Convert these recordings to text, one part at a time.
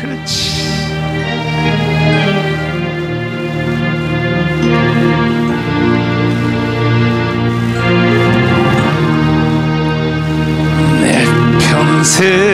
그렇지. 내 평생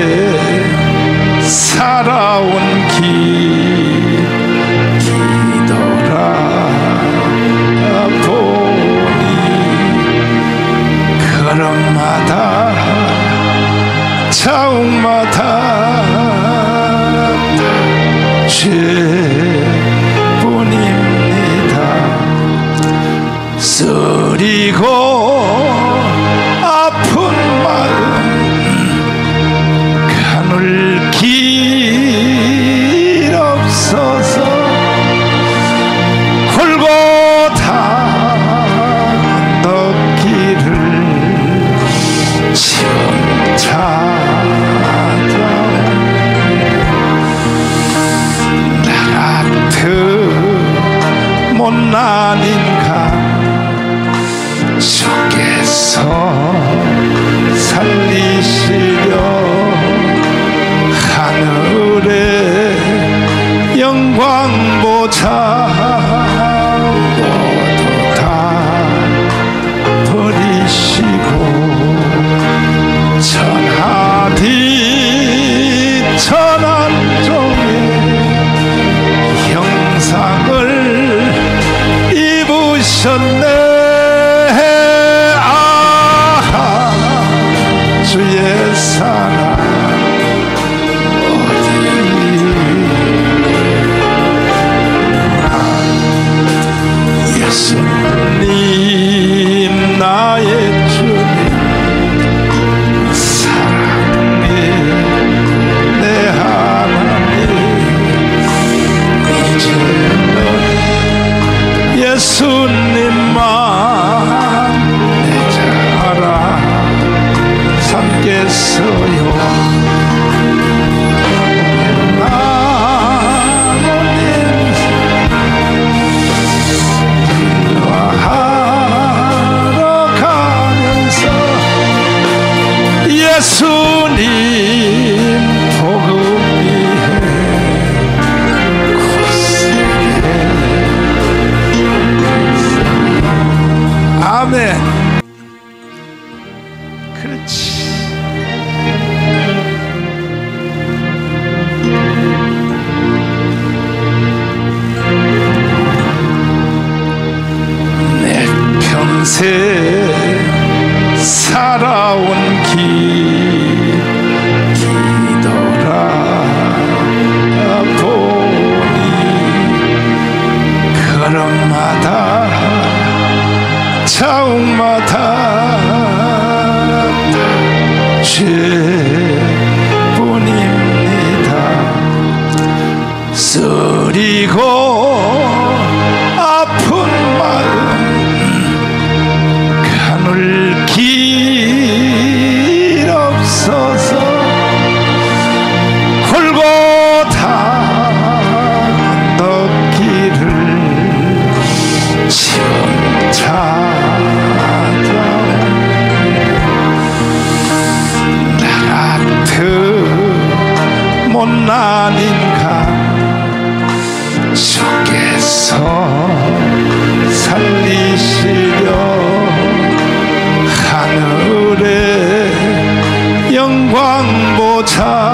살리시려 하늘의 영광보자.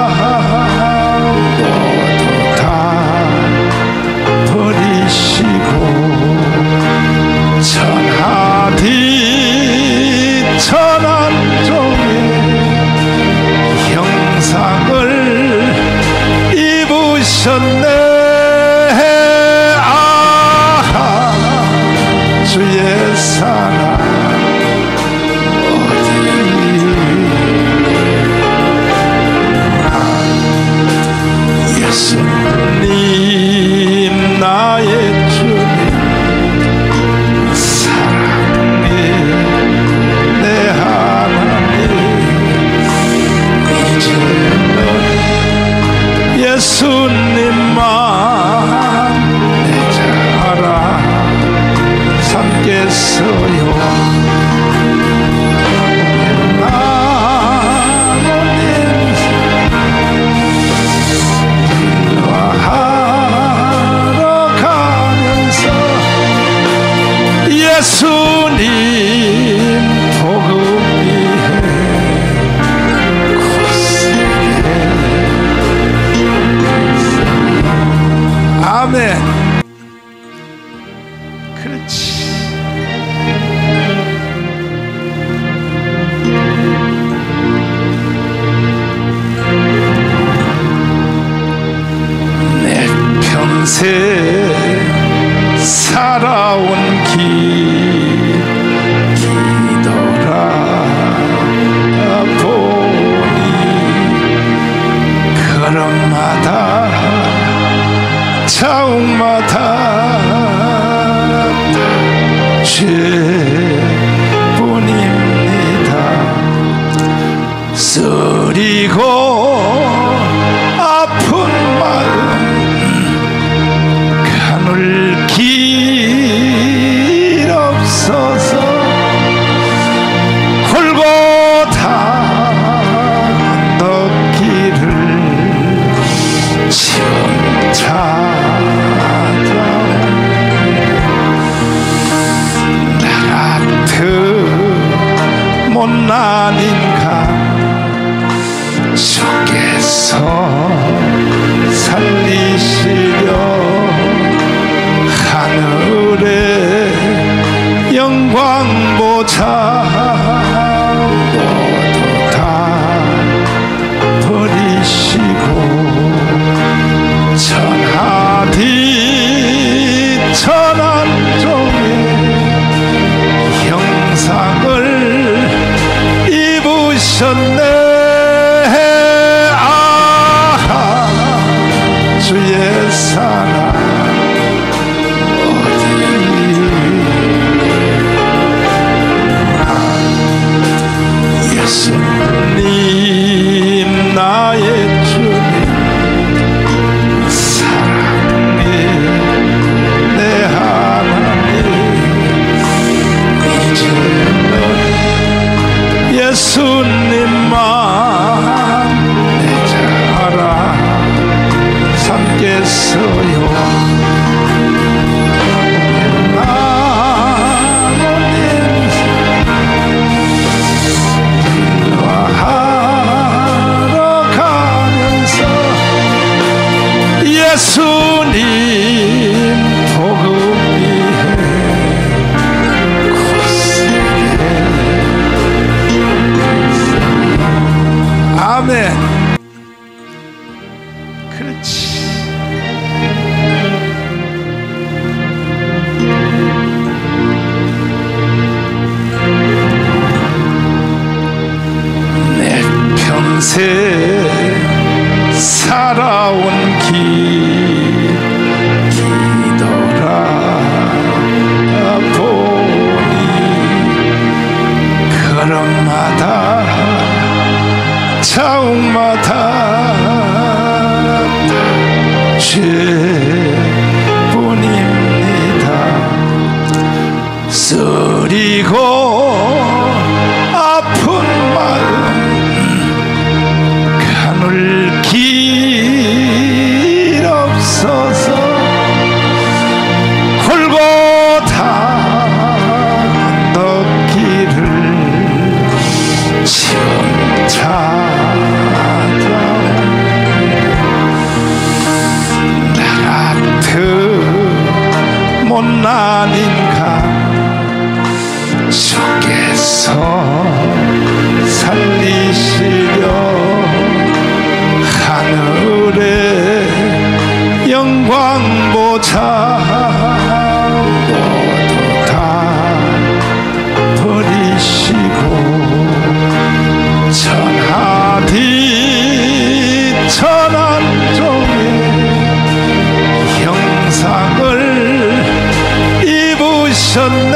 자욱마다 죄뿐입니다 sun.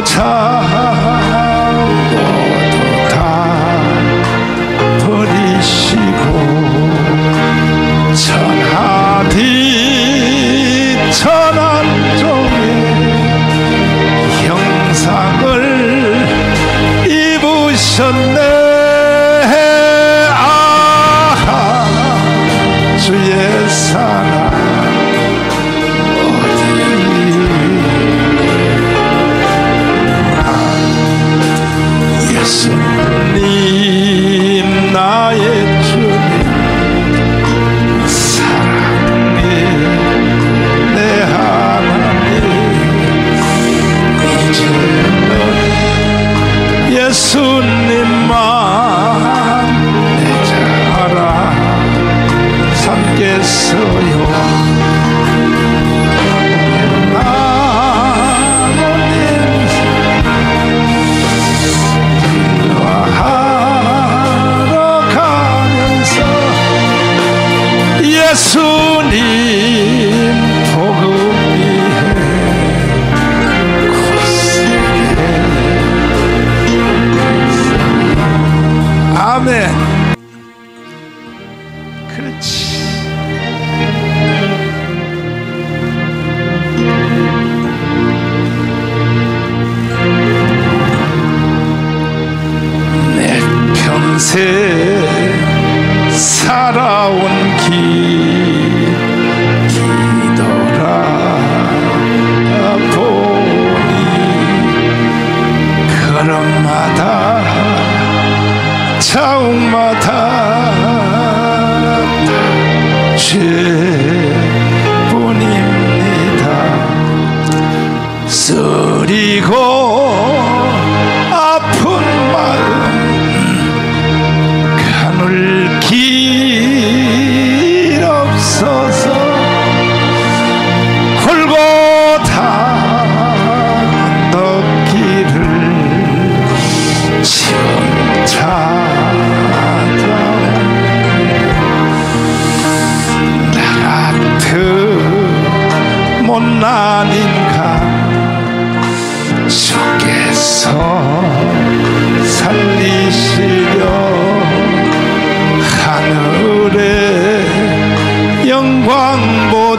보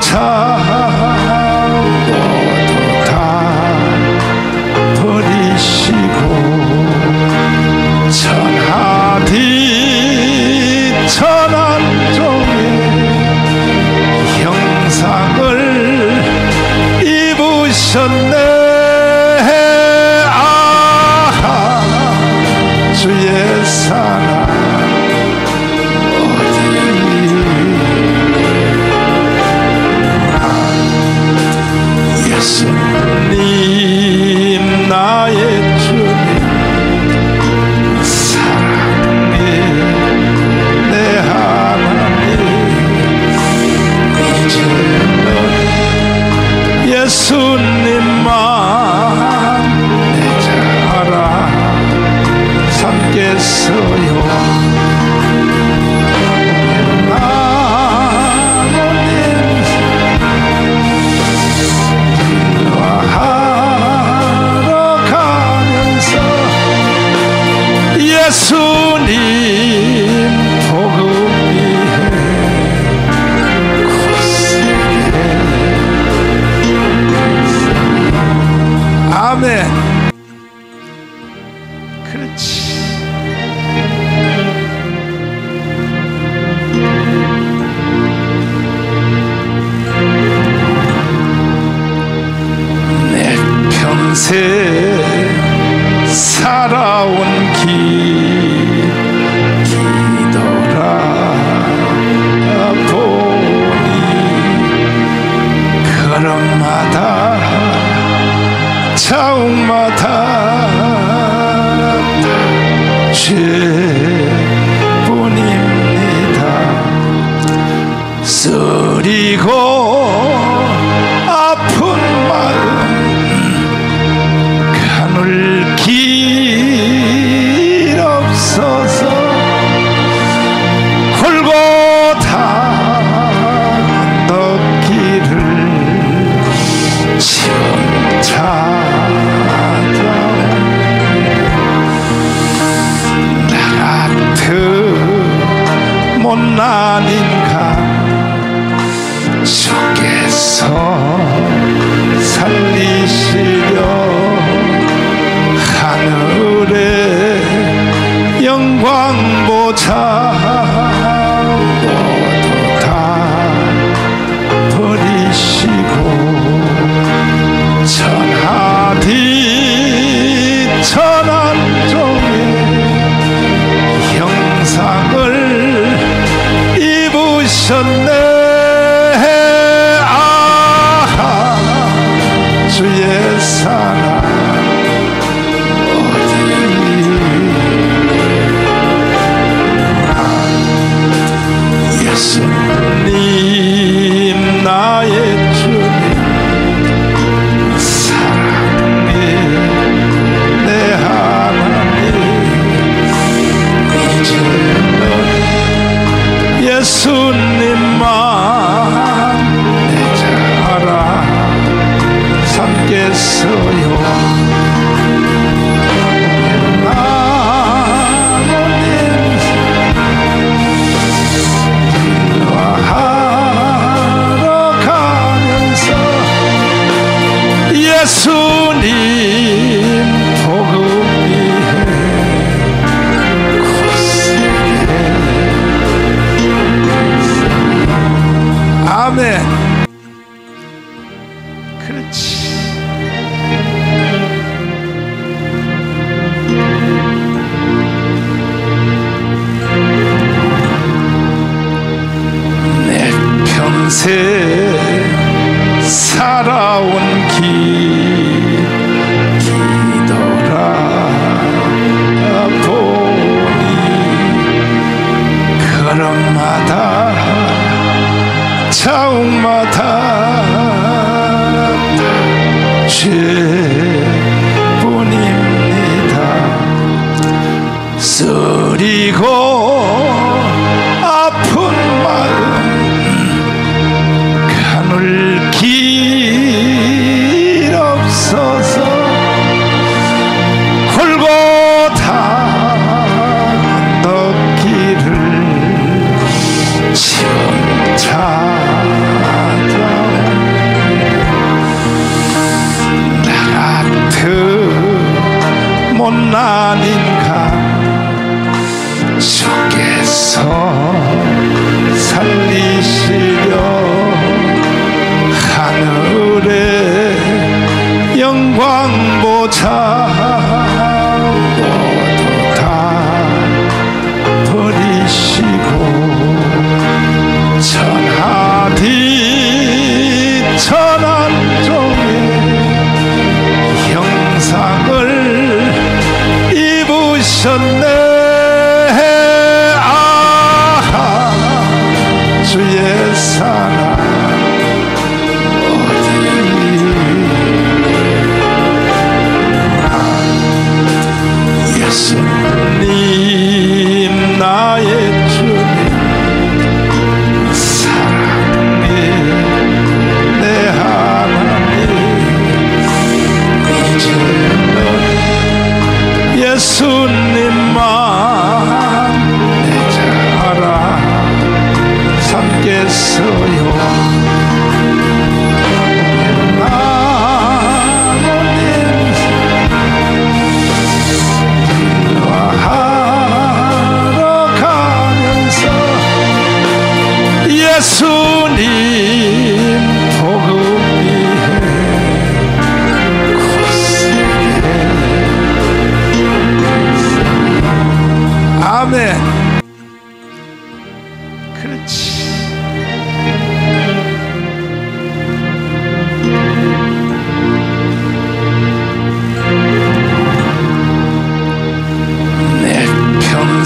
보 abraço!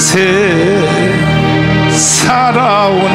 곳에 살아온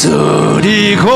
쓰리고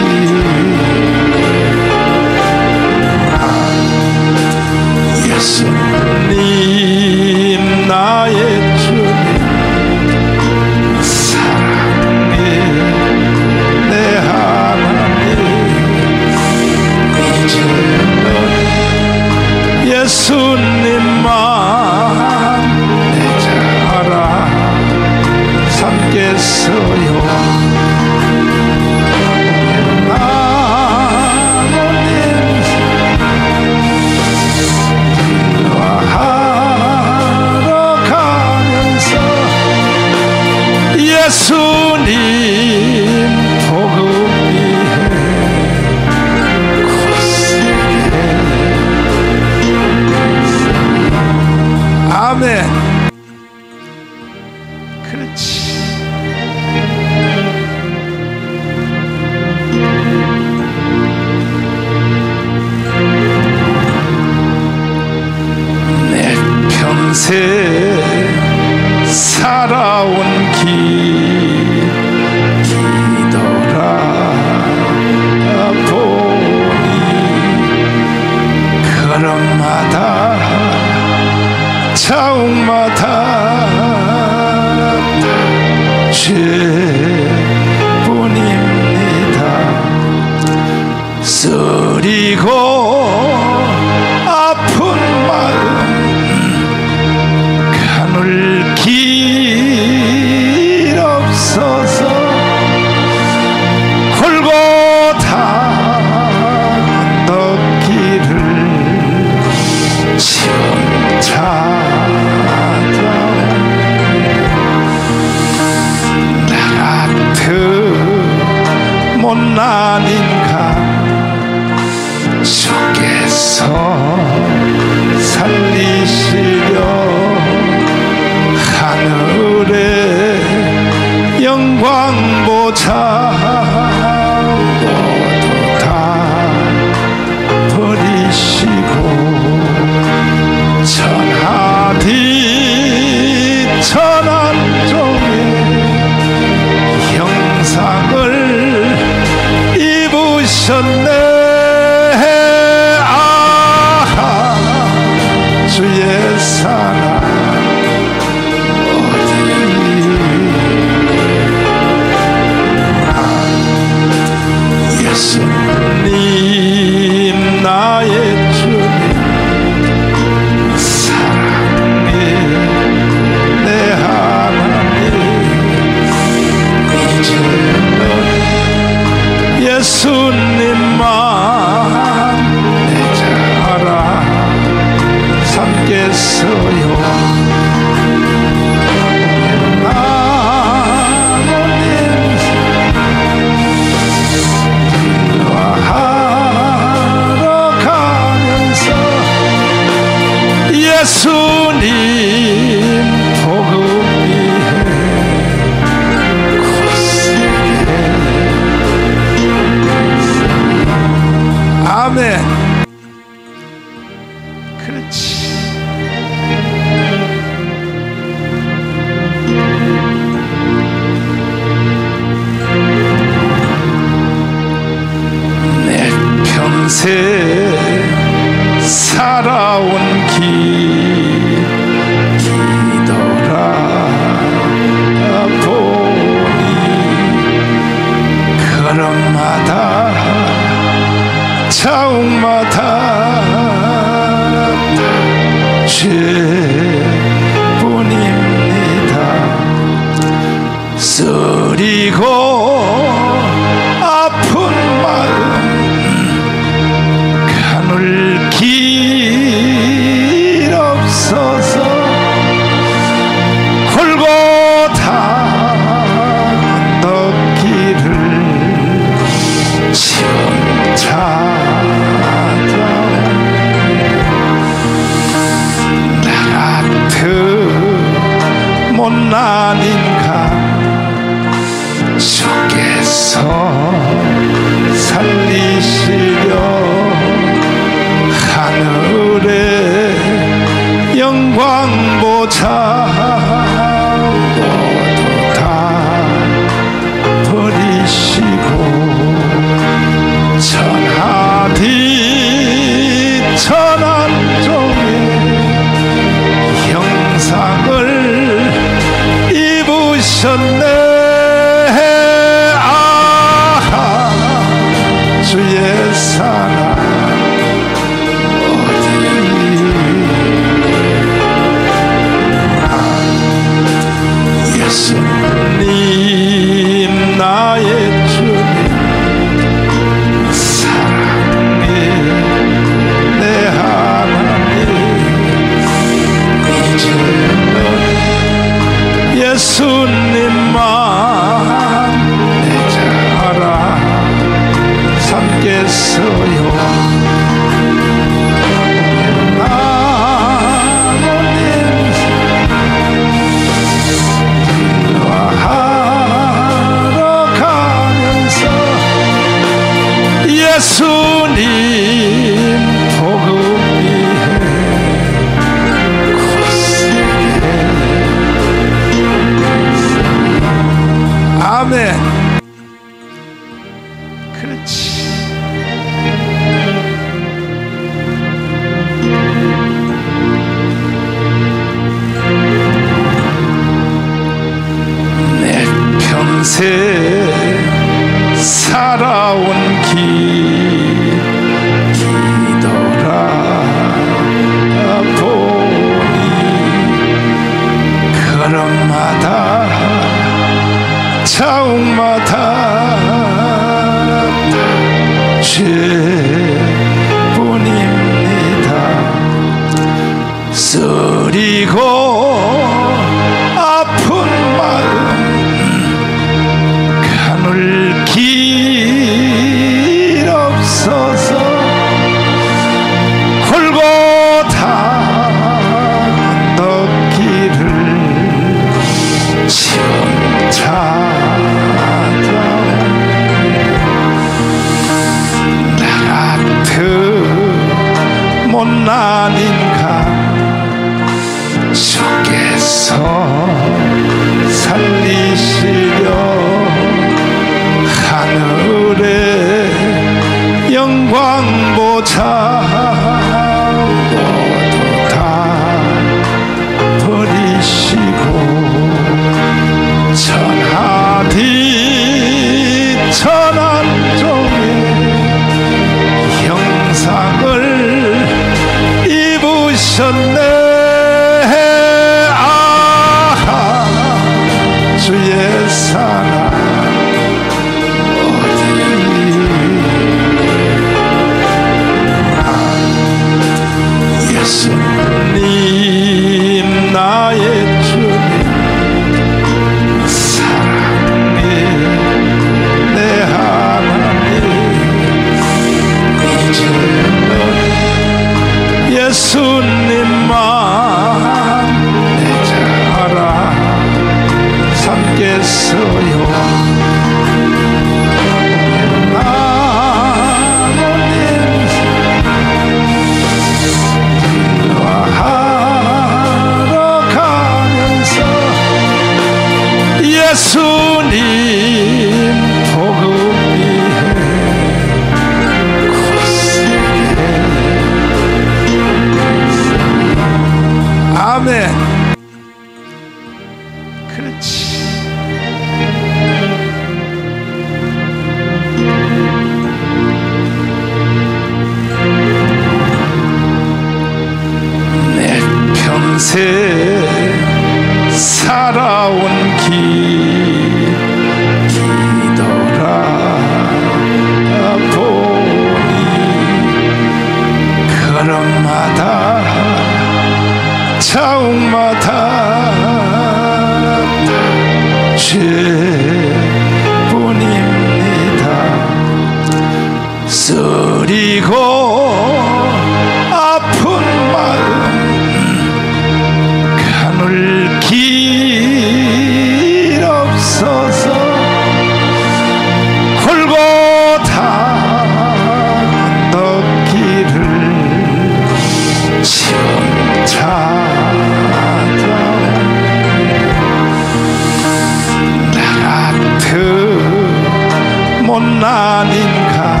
하나님과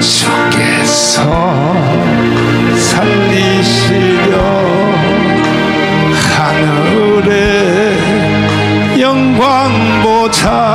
주께서 살리시려 하늘의 영광 보자.